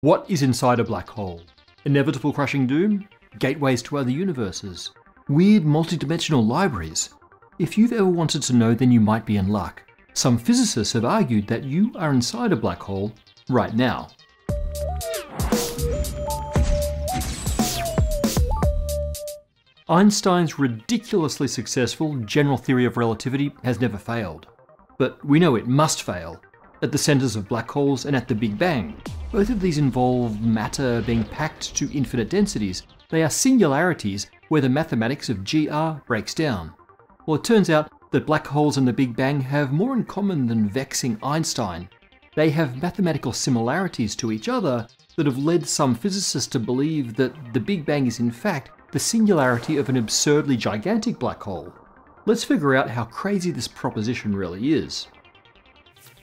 What is inside a black hole? Inevitable crushing doom? Gateways to other universes? Weird multidimensional libraries? If you've ever wanted to know, then you might be in luck. Some physicists have argued that you are inside a black hole right now. Einstein's ridiculously successful general theory of relativity has never failed. But we know it must fail at the centres of black holes and at the Big Bang. Both of these involve matter being packed to infinite densities. They are singularities where the mathematics of GR breaks down. Well, it turns out that black holes and the Big Bang have more in common than vexing Einstein. They have mathematical similarities to each other that have led some physicists to believe that the Big Bang is in fact the singularity of an absurdly gigantic black hole. Let's figure out how crazy this proposition really is.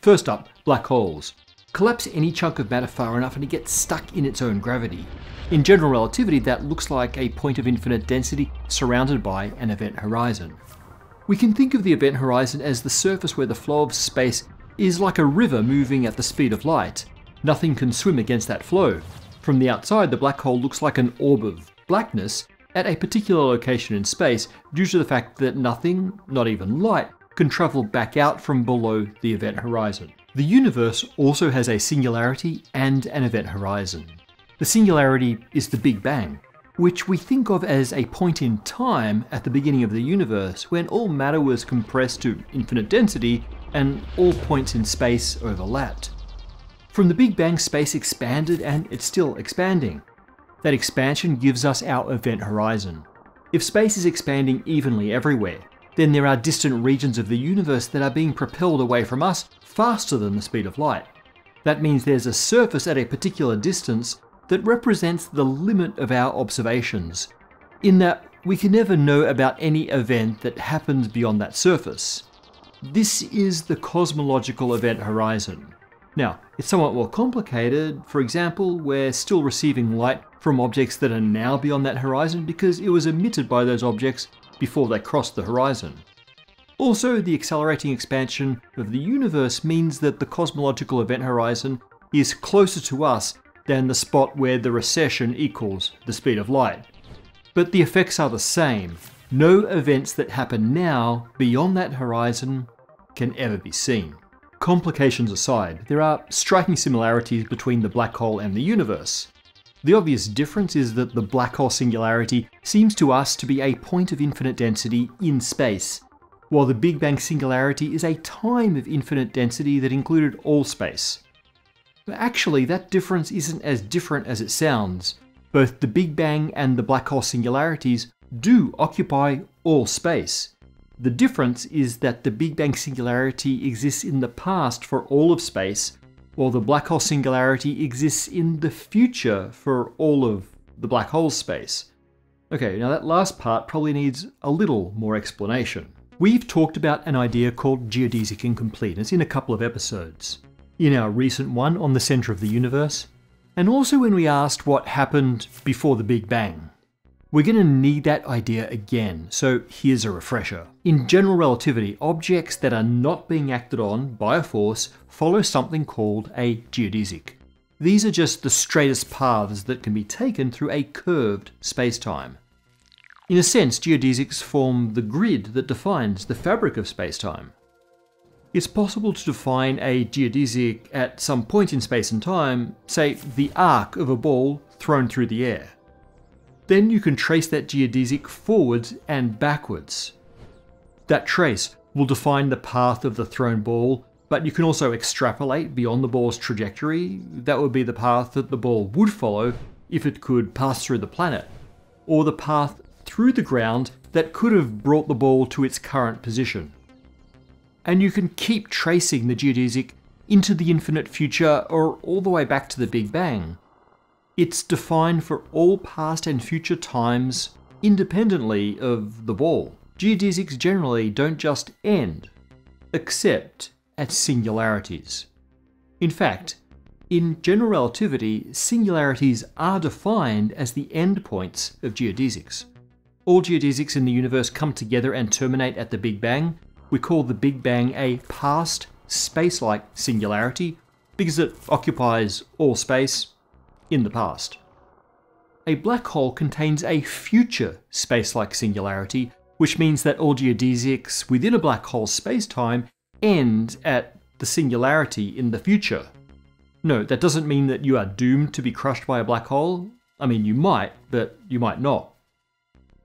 First up, black holes. Collapse any chunk of matter far enough and it gets stuck in its own gravity. In general relativity, that looks like a point of infinite density surrounded by an event horizon. We can think of the event horizon as the surface where the flow of space is like a river moving at the speed of light. Nothing can swim against that flow. From the outside, the black hole looks like an orb of blackness, at a particular location in space due to the fact that nothing, not even light, can travel back out from below the event horizon. The universe also has a singularity and an event horizon. The singularity is the Big Bang, which we think of as a point in time at the beginning of the universe when all matter was compressed to infinite density and all points in space overlapped. From the Big Bang, space expanded and it's still expanding. That expansion gives us our event horizon. If space is expanding evenly everywhere, then there are distant regions of the universe that are being propelled away from us faster than the speed of light. That means there's a surface at a particular distance that represents the limit of our observations, in that we can never know about any event that happens beyond that surface. This is the cosmological event horizon. Now, it's somewhat more complicated. For example, we're still receiving light from objects that are now beyond that horizon because it was emitted by those objects before they cross the horizon. Also, the accelerating expansion of the universe means that the cosmological event horizon is closer to us than the spot where the recession equals the speed of light. But the effects are the same. No events that happen now beyond that horizon can ever be seen. Complications aside, there are striking similarities between the black hole and the universe. The obvious difference is that the black hole singularity seems to us to be a point of infinite density in space, while the Big Bang singularity is a time of infinite density that included all space. But actually, that difference isn't as different as it sounds. Both the Big Bang and the black hole singularities do occupy all space. The difference is that the Big Bang singularity exists in the past for all of space, while the black hole singularity exists in the future for all of the black hole space. Okay, now that last part probably needs a little more explanation. We've talked about an idea called geodesic incompleteness in a couple of episodes. In our recent one on the centre of the universe, and also when we asked what happened before the Big Bang. We're going to need that idea again, so here's a refresher. In general relativity, objects that are not being acted on by a force follow something called a geodesic. These are just the straightest paths that can be taken through a curved spacetime. In a sense, geodesics form the grid that defines the fabric of spacetime. It's possible to define a geodesic at some point in space and time, say the arc of a ball thrown through the air. Then you can trace that geodesic forwards and backwards. That trace will define the path of the thrown ball, but you can also extrapolate beyond the ball's trajectory. That would be the path that the ball would follow if it could pass through the planet, or the path through the ground that could have brought the ball to its current position. And you can keep tracing the geodesic into the infinite future or all the way back to the Big Bang. It's defined for all past and future times independently of the ball. Geodesics generally don't just end, except at singularities. In fact, in general relativity, singularities are defined as the endpoints of geodesics. All geodesics in the universe come together and terminate at the Big Bang. We call the Big Bang a past space-like singularity because it occupies all space in the past. A black hole contains a future space-like singularity, which means that all geodesics within a black hole spacetime end at the singularity in the future. No, that doesn't mean that you are doomed to be crushed by a black hole. I mean, you might, but you might not.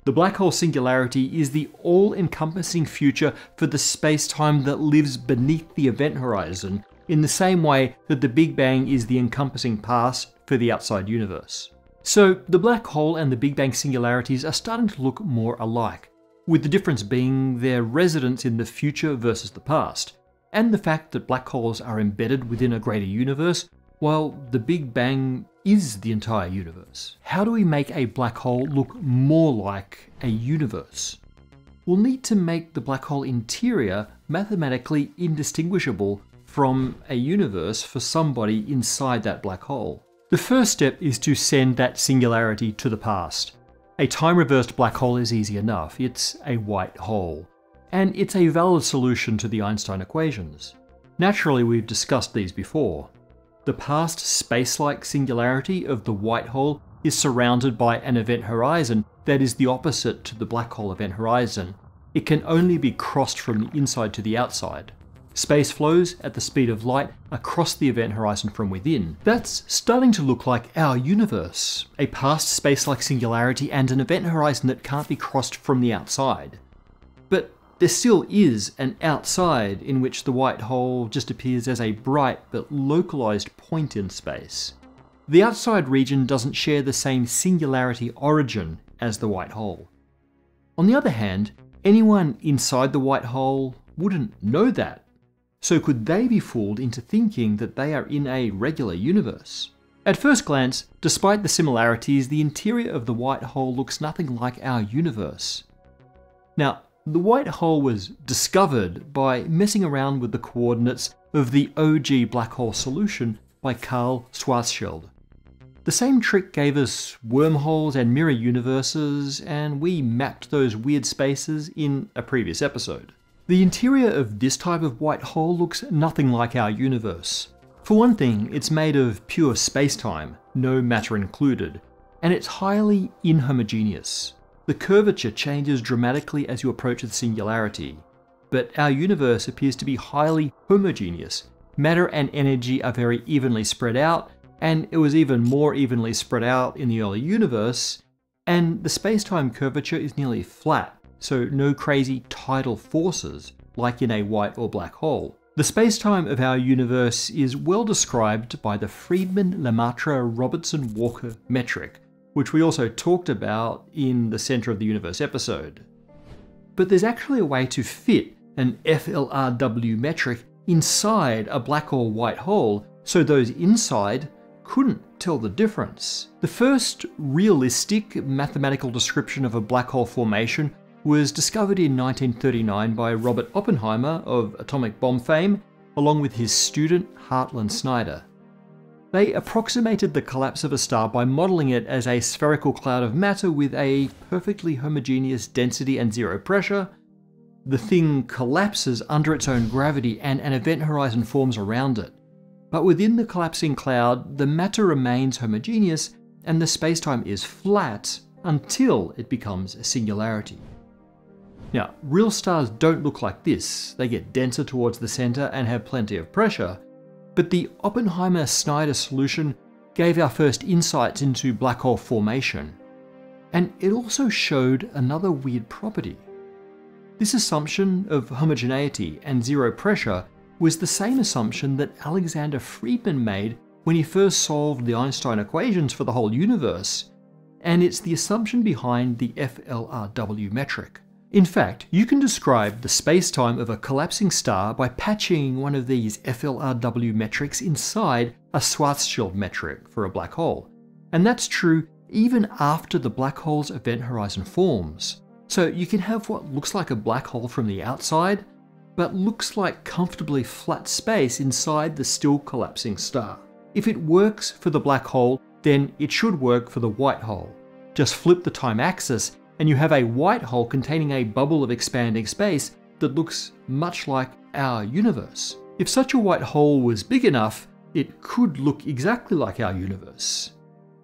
The black hole singularity is the all encompassing future for the space time that lives beneath the event horizon, in the same way that the Big Bang is the encompassing past for the outside universe. So, the black hole and the Big Bang singularities are starting to look more alike, with the difference being their residence in the future versus the past, and the fact that black holes are embedded within a greater universe, while the Big Bang is the entire universe. How do we make a black hole look more like a universe? We'll need to make the black hole interior mathematically indistinguishable from a universe for somebody inside that black hole. The first step is to send that singularity to the past. A time reversed black hole is easy enough, it's a white hole. And it's a valid solution to the Einstein equations. Naturally, we've discussed these before. The past space-like singularity of the white hole is surrounded by an event horizon that is the opposite to the black hole event horizon. It can only be crossed from the inside to the outside. Space flows at the speed of light across the event horizon from within. That's starting to look like our universe, a past space-like singularity and an event horizon that can't be crossed from the outside. But there still is an outside in which the white hole just appears as a bright but localized point in space. The outside region doesn't share the same singularity origin as the white hole. On the other hand, anyone inside the white hole wouldn't know that so could they be fooled into thinking that they are in a regular universe? At first glance, despite the similarities, the interior of the white hole looks nothing like our universe. Now, the white hole was discovered by messing around with the coordinates of the OG black hole solution by Karl Schwarzschild. The same trick gave us wormholes and mirror universes, and we mapped those weird spaces in a previous episode. The interior of this type of white hole looks nothing like our universe. For one thing, it's made of pure spacetime, no matter included, and it's highly inhomogeneous. The curvature changes dramatically as you approach the singularity, but our universe appears to be highly homogeneous. Matter and energy are very evenly spread out, and it was even more evenly spread out in the early universe, and the spacetime curvature is nearly flat, so no crazy tidal forces like in a white or black hole. The spacetime of our universe is well described by the Friedmann-Lemaitre-Robertson-Walker metric, which we also talked about in the Center of the Universe episode. But there's actually a way to fit an FLRW metric inside a black or white hole so those inside couldn't tell the difference. The first realistic mathematical description of a black hole formation was discovered in 1939 by Robert Oppenheimer of atomic bomb fame, along with his student Hartland Snyder. They approximated the collapse of a star by modelling it as a spherical cloud of matter with a perfectly homogeneous density and zero pressure. The thing collapses under its own gravity and an event horizon forms around it. But within the collapsing cloud, the matter remains homogeneous and the spacetime is flat until it becomes a singularity. Now, real stars don't look like this, they get denser towards the centre and have plenty of pressure, but the Oppenheimer-Snyder solution gave our first insights into black hole formation. And it also showed another weird property. This assumption of homogeneity and zero pressure was the same assumption that Alexander Friedmann made when he first solved the Einstein equations for the whole universe, and it's the assumption behind the FLRW metric. In fact, you can describe the spacetime of a collapsing star by patching one of these FLRW metrics inside a Schwarzschild metric for a black hole. And that's true even after the black hole's event horizon forms. So you can have what looks like a black hole from the outside, but looks like comfortably flat space inside the still collapsing star. If it works for the black hole, then it should work for the white hole. Just flip the time axis and you have a white hole containing a bubble of expanding space that looks much like our universe. If such a white hole was big enough, it could look exactly like our universe.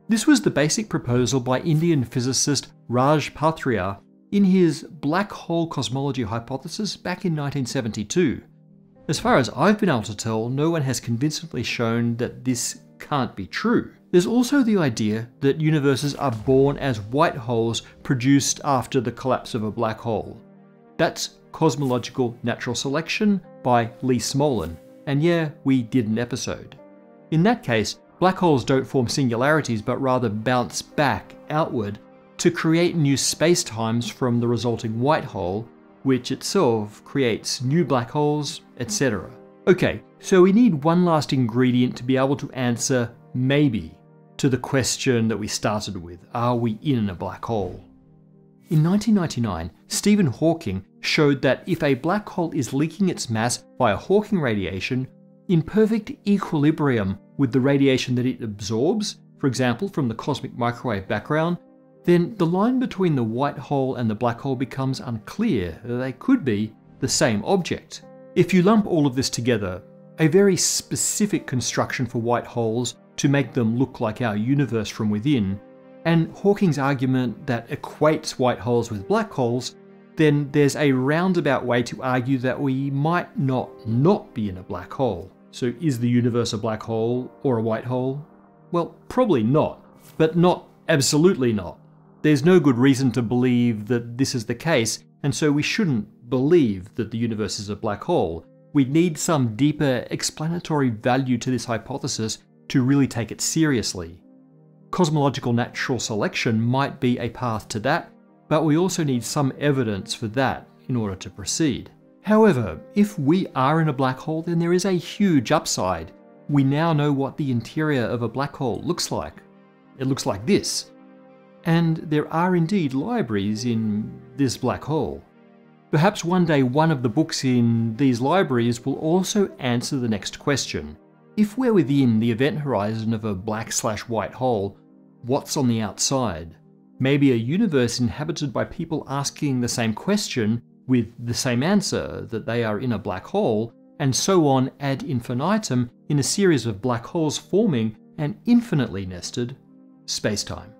This was the basic proposal by Indian physicist Raj Pathria in his black hole cosmology hypothesis back in 1972. As far as I've been able to tell, no one has convincingly shown that this can't be true. There's also the idea that universes are born as white holes produced after the collapse of a black hole. That's Cosmological Natural Selection by Lee Smolin, and yeah, we did an episode. In that case, black holes don't form singularities but rather bounce back outward to create new spacetimes from the resulting white hole, which itself creates new black holes, etc. Okay, so we need one last ingredient to be able to answer maybe to the question that we started with are we in a black hole? In 1999, Stephen Hawking showed that if a black hole is leaking its mass via Hawking radiation in perfect equilibrium with the radiation that it absorbs, for example from the cosmic microwave background, then the line between the white hole and the black hole becomes unclear. They could be the same object. If you lump all of this together, a very specific construction for white holes to make them look like our universe from within, and Hawking's argument that equates white holes with black holes, then there's a roundabout way to argue that we might not not be in a black hole. So is the universe a black hole or a white hole? Well, probably not, but not absolutely not. There's no good reason to believe that this is the case, and so we shouldn't believe that the universe is a black hole. We need some deeper explanatory value to this hypothesis to really take it seriously. Cosmological natural selection might be a path to that, but we also need some evidence for that in order to proceed. However, if we are in a black hole, then there is a huge upside. We now know what the interior of a black hole looks like. It looks like this. And there are indeed libraries in this black hole. Perhaps one day one of the books in these libraries will also answer the next question. If we're within the event horizon of a black slash white hole, what's on the outside? Maybe a universe inhabited by people asking the same question with the same answer that they are in a black hole, and so on ad infinitum in a series of black holes forming an infinitely nested spacetime.